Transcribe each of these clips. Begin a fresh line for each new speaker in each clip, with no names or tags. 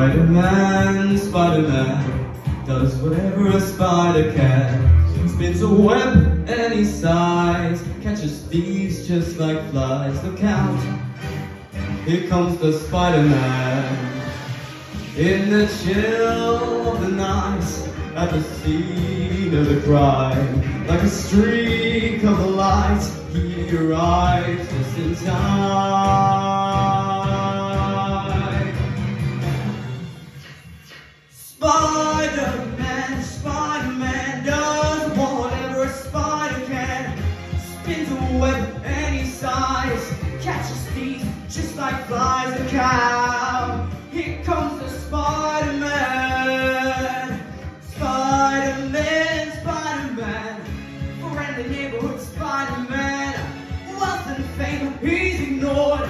Spider-Man, Spider-Man Does whatever a spider can. Spins a web any size Catches thieves just like flies. Look out, here comes the Spider-Man. In the chill of the night At the scene of the crime Like a streak of light He arrives just in time Spider-Man, Spider-Man does whatever a spider can. Spins a web any size, catches thieves just like flies a cow. Here comes the Spider-Man, Spider-Man, Spider-Man, neighborhood. Wealth and fame, he's ignored.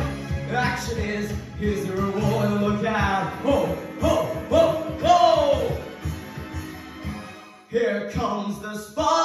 Action is his reward. Here comes the Spider-Man!